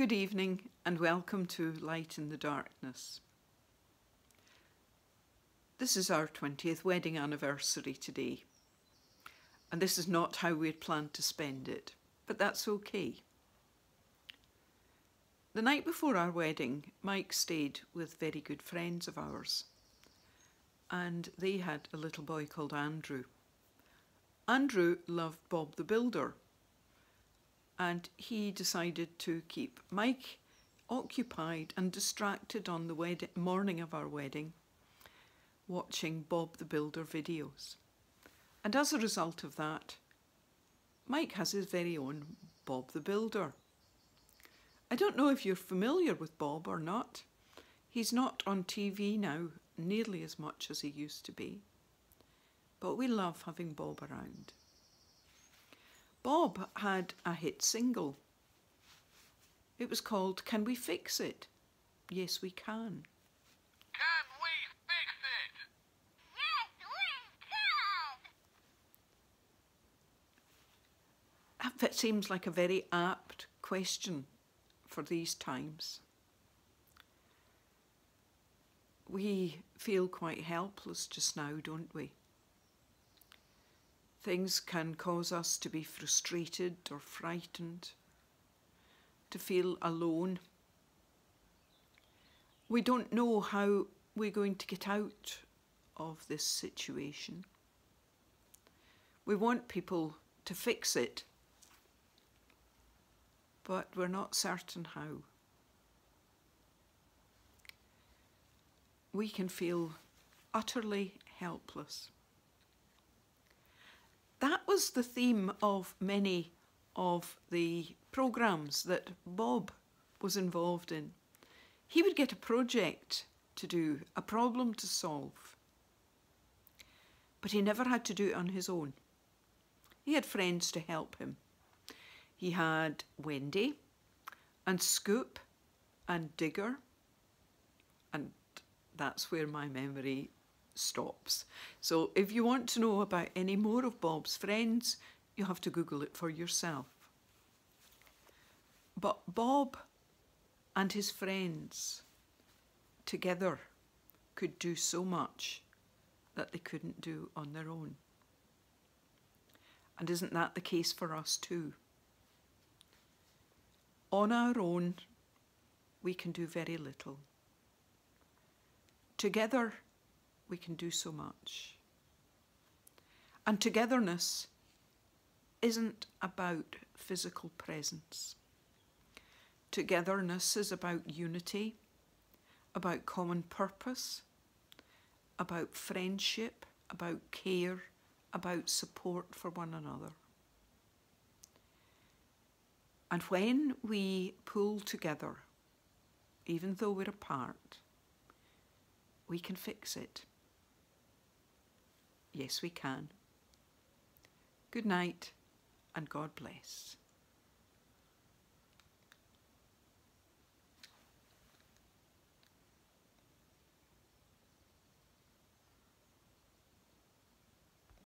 Good evening and welcome to Light in the Darkness. This is our 20th wedding anniversary today, and this is not how we had planned to spend it, but that's okay. The night before our wedding, Mike stayed with very good friends of ours, and they had a little boy called Andrew. Andrew loved Bob the Builder and he decided to keep Mike occupied and distracted on the morning of our wedding, watching Bob the Builder videos. And as a result of that, Mike has his very own Bob the Builder. I don't know if you're familiar with Bob or not. He's not on TV now nearly as much as he used to be. But we love having Bob around. Bob had a hit single. It was called Can We Fix It? Yes, we can. Can we fix it? Yes, we can! That seems like a very apt question for these times. We feel quite helpless just now, don't we? Things can cause us to be frustrated or frightened, to feel alone. We don't know how we're going to get out of this situation. We want people to fix it, but we're not certain how. We can feel utterly helpless was the theme of many of the programmes that Bob was involved in. He would get a project to do, a problem to solve, but he never had to do it on his own. He had friends to help him. He had Wendy and Scoop and Digger, and that's where my memory stops. So if you want to know about any more of Bob's friends, you have to Google it for yourself. But Bob and his friends together could do so much that they couldn't do on their own. And isn't that the case for us too? On our own, we can do very little. Together, we can do so much. And togetherness isn't about physical presence. Togetherness is about unity, about common purpose, about friendship, about care, about support for one another. And when we pull together, even though we're apart, we can fix it. Yes, we can. Good night and God bless.